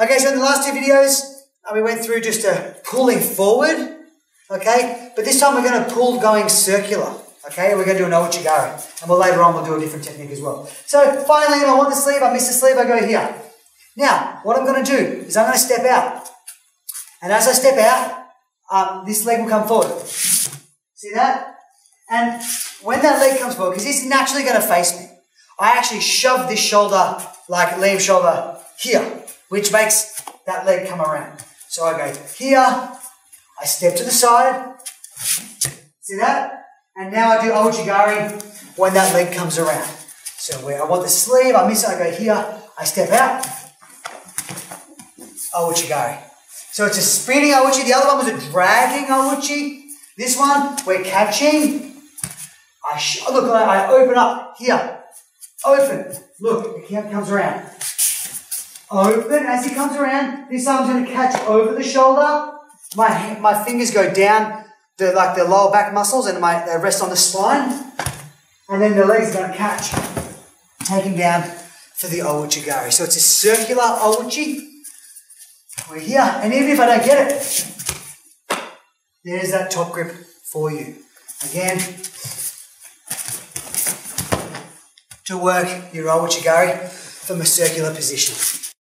Okay, so in the last two videos, uh, we went through just a pulling forward, okay? But this time we're going to pull going circular, okay? We're going to do an ouchigari. And we'll later on, we'll do a different technique as well. So finally, I want the sleeve, I miss the sleeve, I go here. Now, what I'm going to do is I'm going to step out. And as I step out, um, this leg will come forward. See that? And when that leg comes forward, because it's naturally going to face me, I actually shove this shoulder, like Liam's shoulder, here, which makes that leg come around. So I go here, I step to the side, see that? And now I do ouchigari when that leg comes around. So where I want the sleeve, I miss it, I go here, I step out, ouchigari. So it's a spinning ouchi. The other one was a dragging ouchi. This one, we're catching. I look, I, I open up here. Open. Look, it comes around. Open. As he comes around, this arm's going to catch over the shoulder. My, my fingers go down the like the lower back muscles and my they rest on the spine. And then the legs going to catch. Taking down for the ouchigari. So it's a circular ouchi. We're here. And even if I don't get it, there's that top grip for you. Again, to work your ouchigari from a circular position.